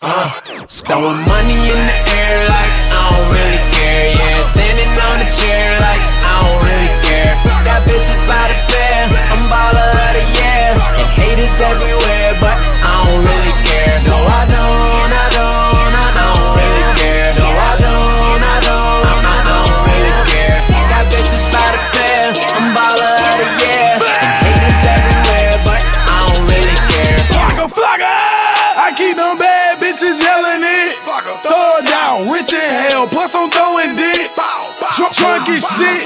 Uh, throwing money in the bitches yelling it. Thug down, rich in hell. Plus I'm throwing dick. Trunky shit.